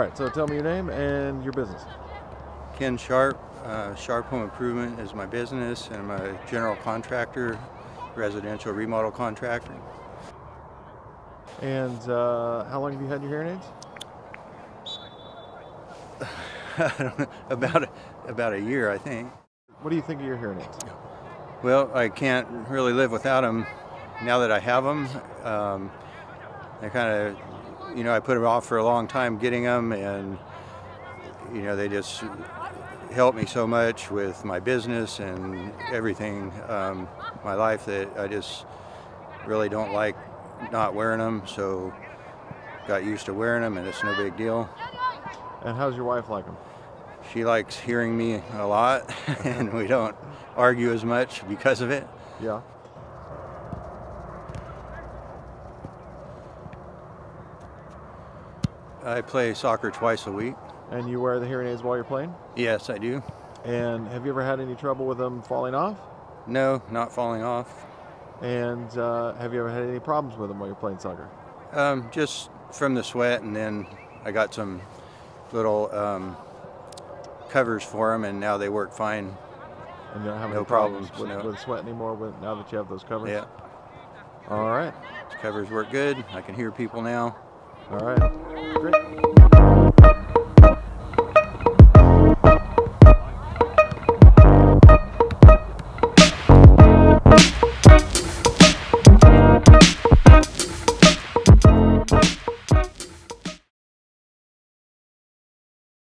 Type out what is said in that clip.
right, so tell me your name and your business. Ken Sharpe, uh, Sharpe Home Improvement is my business, and I'm a general contractor, residential remodel contractor. And uh, how long have you had your hearing aids? about a, about a year, I think. What do you think of your hearing aids? Well, I can't really live without them. Now that I have them, um, I kind of, you know, I put them off for a long time getting them, and you know, they just help me so much with my business and everything, um, my life that I just really don't like not wearing them. So got used to wearing them, and it's no big deal. And how's your wife like them? She likes hearing me a lot, and we don't argue as much because of it. Yeah. I play soccer twice a week. And you wear the hearing aids while you're playing? Yes, I do. And have you ever had any trouble with them falling off? No, not falling off. And uh, have you ever had any problems with them while you're playing soccer? Um, just from the sweat, and then I got some little um, covers for them, and now they work fine. And you don't have No any problems, problems, with, no. with sweat anymore with, now that you have those covers? Yeah, All right. covers work good. I can hear people now. All right.